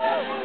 Oh!